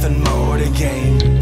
nothing more to gain.